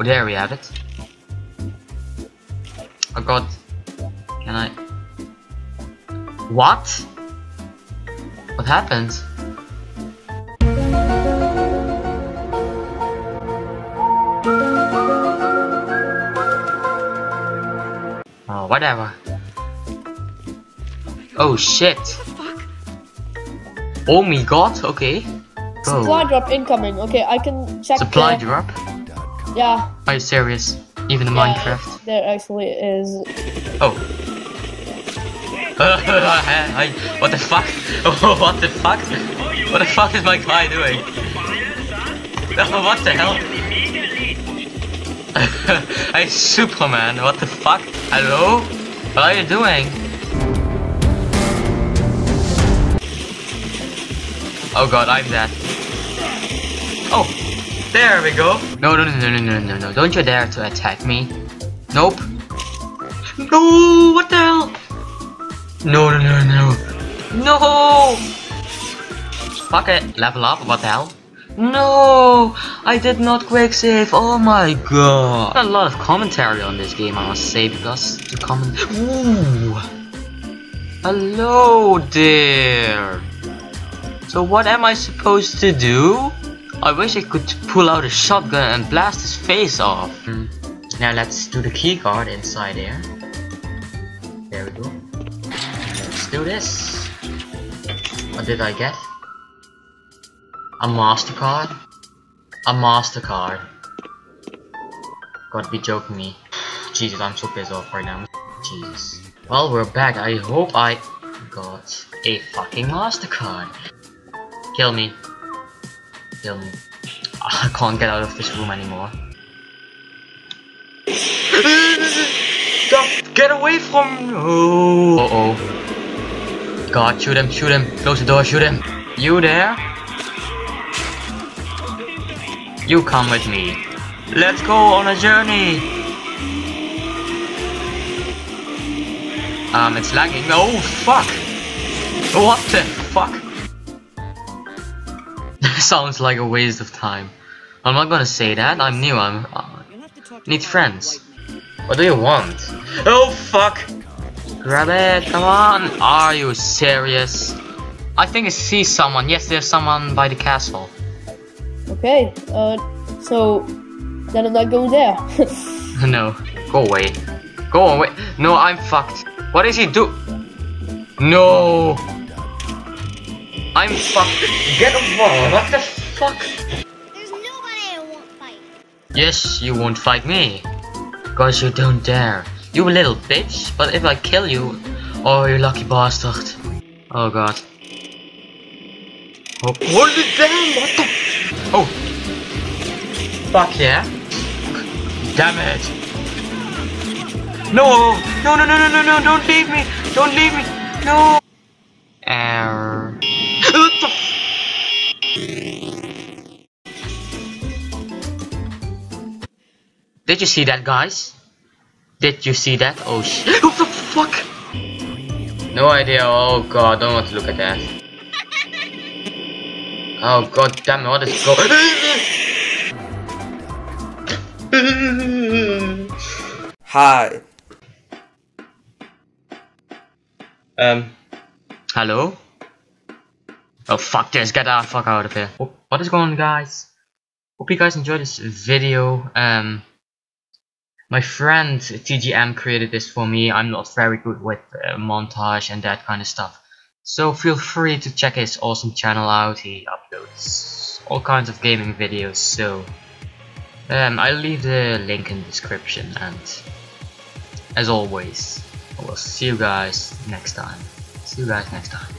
Oh, there we have it. Oh god. Can I... What? What happened? Oh, whatever. Oh shit. Oh my god, okay. Go. Supply oh. drop incoming. Okay, I can check. Supply the- drop? Yeah, Are you serious? Even in yeah, Minecraft? There actually is. Oh. What the fuck? what the fuck? What the fuck is my guy doing? Oh, what the hell? hey, Superman, what the fuck? Hello? What are you doing? Oh god, I'm dead. Oh, there we go. No, no, no, no, no, no, no. Don't you dare to attack me. Nope. No, what the hell? No, no, no, no. No! Fuck it, level up, what the hell? No! I did not quick save, oh my god. A lot of commentary on this game, I must say, because the comment. Ooh! Hello there! So, what am I supposed to do? I wish I could pull out a shotgun and blast his face off. Hmm. Now, let's do the keycard inside here. There we go. Let's do this. What did I get? A MasterCard? A MasterCard. Gotta be joking me. Jesus, I'm so pissed off right now. Jesus. Well, we're back. I hope I got a fucking MasterCard. Kill me. Kill me. I can't get out of this room anymore. Get away from Oh, uh oh. God, shoot him, shoot him. Close the door, shoot him. You there? You come with me. Let's go on a journey. Um, it's lagging. Oh, fuck. What the fuck? Sounds like a waste of time. I'm not gonna say that. I'm new. I'm uh, need friends. What do you want? Oh fuck! Grab it! Come on! Are you serious? I think I see someone. Yes, there's someone by the castle. Okay. Uh, so then I'm not going there. no, go away. Go away. No, I'm fucked. What is he do? No. I'm fucked. Get away. What the fuck? There's nobody who won't fight. Yes, you won't fight me. Cause you don't dare. You little bitch. But if I kill you, oh you lucky bastard. Oh god. Oh, what the damn? What the? Oh. Fuck yeah. Damn it. No! No, no, no, no, no, no, don't leave me! Don't leave me! No! Error. Did you see that, guys? Did you see that? Oh sh- What the fuck? No idea. Oh god, don't want to look at that. Oh god damn it, what is going Hi. Um, hello? Oh fuck this, get the fuck out of here. What is going on guys? Hope you guys enjoyed this video. Um, my friend TJM created this for me. I'm not very good with uh, montage and that kind of stuff. So feel free to check his awesome channel out. He uploads all kinds of gaming videos. So um, I'll leave the link in the description. And as always, I will see you guys next time. See you guys next time.